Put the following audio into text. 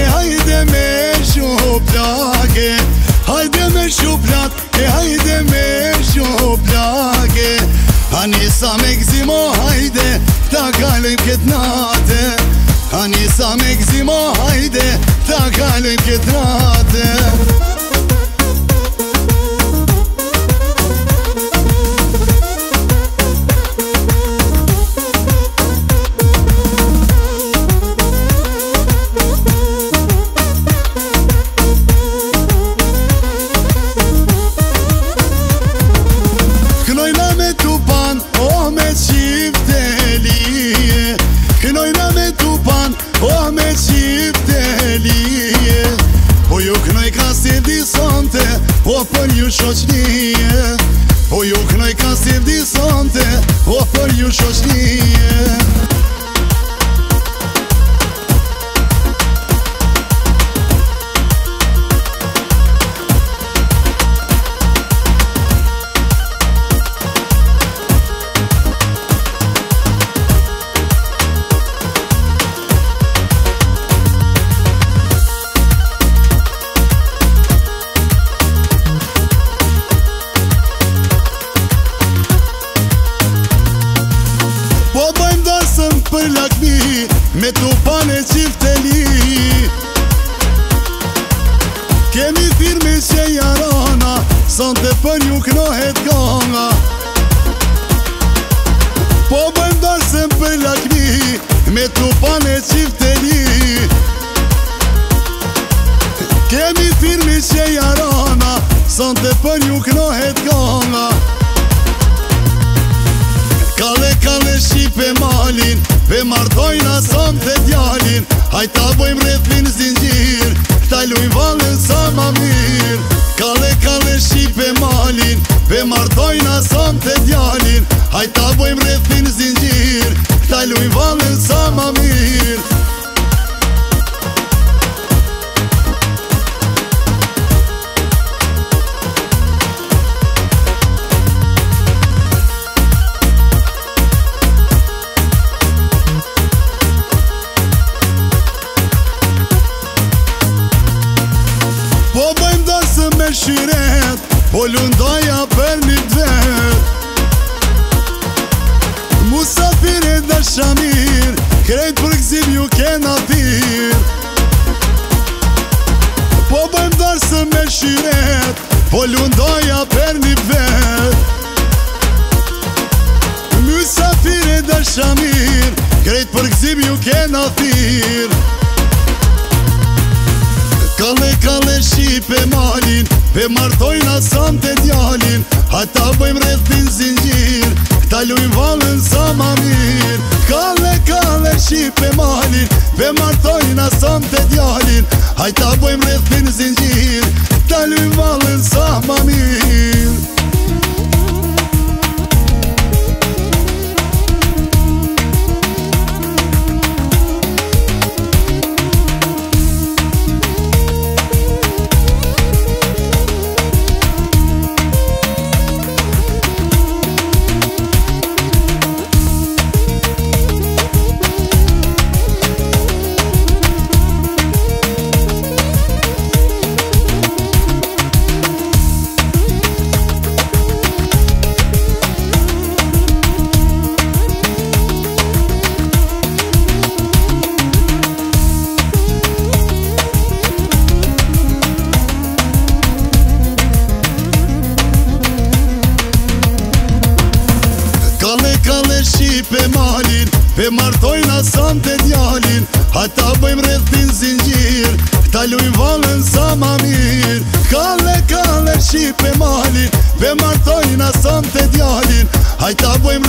E hajde me shumë o Hajde me shumë E hajde me shumë o plake me këzimë o hajde Ta kalim këtë nate A me këzimë o hajde Shos Kemi firmi që jarana Sante për ju knohet konga Kale, kale, shipe malin Pe martojna sante djalin Hajta bojmë rethin zingjir Këta lujmë valën sa ma Kale Kale, kale, shipe malin Pe martojna sante djalin Hajta bojmë rethin zingjir Këta lujmë valën sa ma Shiret, po lundoja për një dvejt Musafire dhe shamir, krejt për këzim ju kena fir Po bëjmë dërse me shiret, po lundoja për një dvejt Musafire dhe shamir, krejt për këzim ju kena fir Kale, kale, shqip malin Pe martojn asam të djalin A bëjmë bëjm rreth bin zingjir Këta lujn valen sa marir Kale, kale, shqip malin Pe martojn asam të djalin A Pe martojnë asan të djalin Ha bëjmë redh din zingjir Këta lujnë valën sa ma mirë Kale, kale, shi pe malin Pe martojnë asan të djalin Ha bëjmë